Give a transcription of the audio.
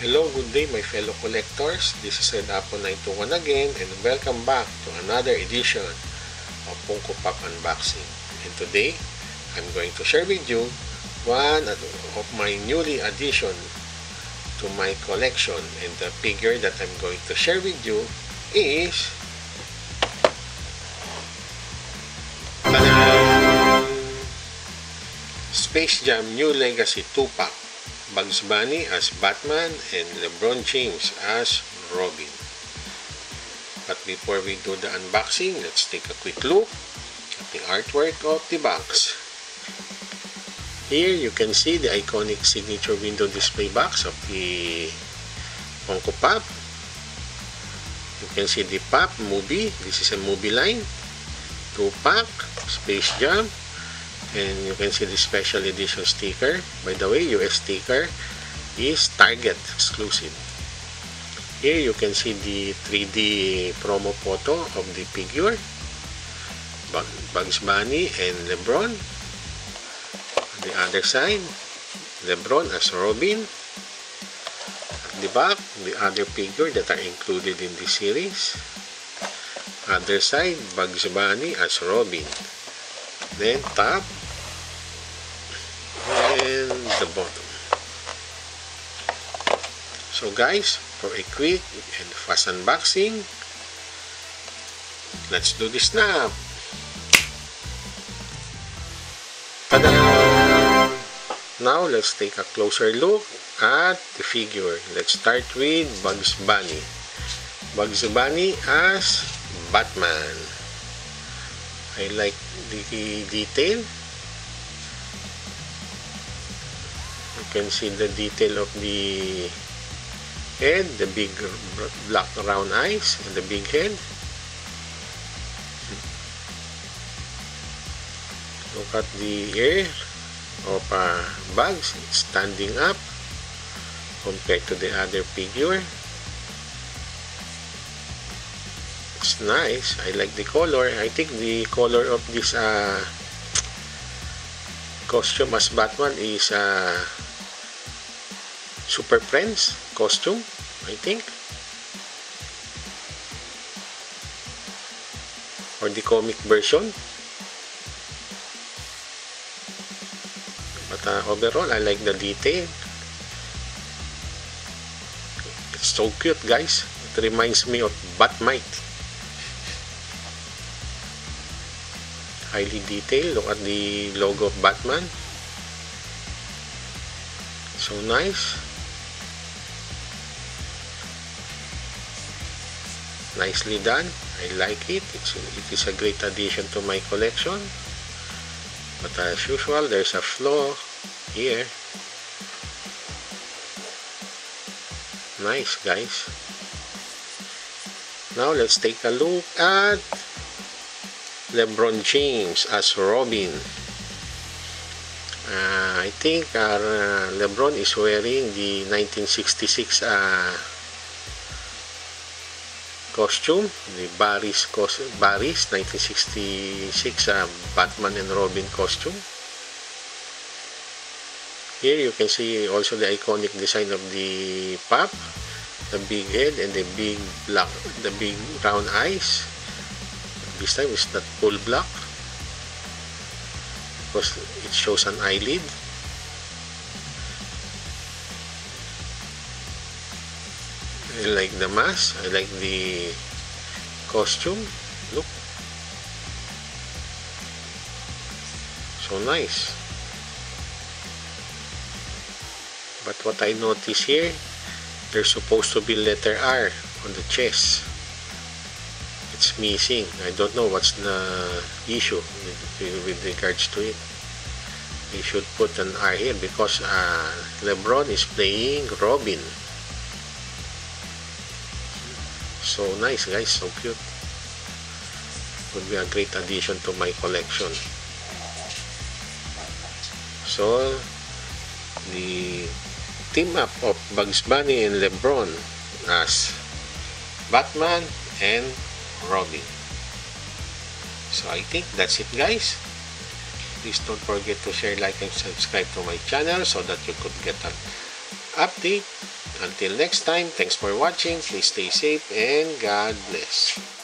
Hello, good day my fellow collectors. This is Red Apple 921 again and welcome back to another edition of Funko Pop Unboxing. And today, I'm going to share with you one of my newly addition to my collection and the figure that I'm going to share with you is Space Jam New Legacy 2-Pack Bugs Bunny as Batman and LeBron James as Robin. But before we do the unboxing, let's take a quick look at the artwork of the box. Here you can see the iconic signature window display box of the Funko Pop. You can see the Pop movie. This is a movie line. 2-pack, Space Jam, and you can see the special edition sticker. By the way US sticker is Target exclusive. Here you can see the 3D promo photo of the figure. Bugs Bunny and Lebron. On the other side Lebron as Robin. At the back the other figure that are included in the series. Other side Bugs Bunny as Robin. Then top and the bottom. So guys for a quick and fast unboxing let's do this now. Now let's take a closer look at the figure. Let's start with Bugs Bunny. Bugs Bunny as Batman. I like the detail you can see the detail of the head, the big black round eyes, and the big head. Look at the ear of uh, bugs standing up compared to the other figure. It's nice. I like the color. I think the color of this uh, costume as Batman is uh, Super Friends costume, I think. Or the comic version. But uh, overall, I like the detail. It's so cute, guys. It reminds me of Batmite. Highly detailed. Look at the logo of Batman. So nice. Nicely done. I like it. It's, it is a great addition to my collection. But as usual there's a flaw here. Nice guys. Now let's take a look at LeBron James as Robin. Uh, I think uh, LeBron is wearing the 1966 uh, costume, the Barry's, Barry's 1966 uh, Batman and Robin costume. Here you can see also the iconic design of the pop, the big head and the big black, the big round eyes. This time is not full black because it shows an eyelid. I like the mask. I like the costume. Look. So nice. But what I notice here, there's supposed to be letter R on the chest. It's missing. I don't know what's the issue with, with regards to it. They should put an R here because uh, Lebron is playing Robin. So nice guys, so cute. Would be a great addition to my collection. So, the team up of Bugs Bunny and Lebron as Batman and Robin. So I think that's it guys. Please don't forget to share, like, and subscribe to my channel so that you could get an update Until next time, thanks for watching. Please stay safe and God bless.